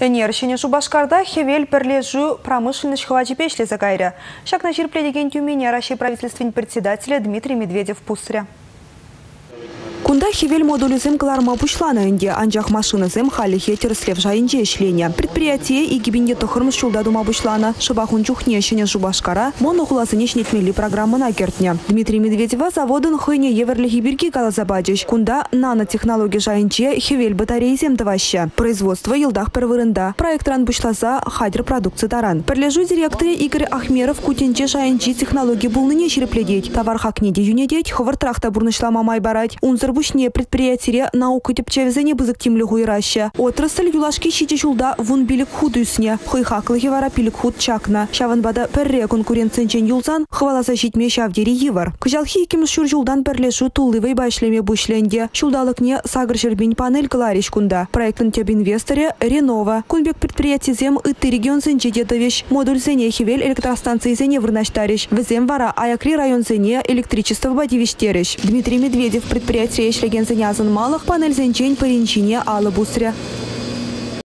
Энершіне Шубашкарда хевел перлежу промышленность хвачи пешле закайря. Шак на черпледеген тюмени России правительственный председателя Дмитрий Медведев пустыря. Кунда хевел модулизм кларма пушлана инде анжақ машинызым халі хетерслев жайынже ішлене. Предприятие и гибинде тұхырмыш шулда дума бушлана. Шыбахун чухне шене жубашкара моно хуласыне шнетмели программына кертне. Дмитрий Медведева заводын хыйне еверлі хибирги калазабадыш. Кунда нанотехнология жайынче хевел батарейзем даваща. Производство елдах первырында. Проектран бушласа хадр продукция таран. Перлежу директоре Игорь Ахмеров кутенче жайынче технология булныне шерепледеть. Товар хакнеде юнедеть, ховартрахта бурнышлама мамай барать. Унзыр бушне предприятие наука тепчевзене бызыктимлі хуйраща. Отрасль юлашки щите жулда вун билік худысне. Хыйхаклы хевара пилік худ чакна. Шаванбада перре конкуренциянчен юлзан хваласа житме шавдери евар. Кыжалхи икіміз шур жулдан перлешу туллывай башлеме бушленде. Шулдалыкне сагыр панель кылариш кунда. Проектын теп инвесторе Ренова. Кунбек предприятиезем ытты регион зенче детовеш. Модуль зене хевел электростанции зене. Везем вара аякри район зене электричество бадивиштериш. Дмитрий Медведев предприятие ишлеген зенязын малық панель зенчен паринчине алы бусря.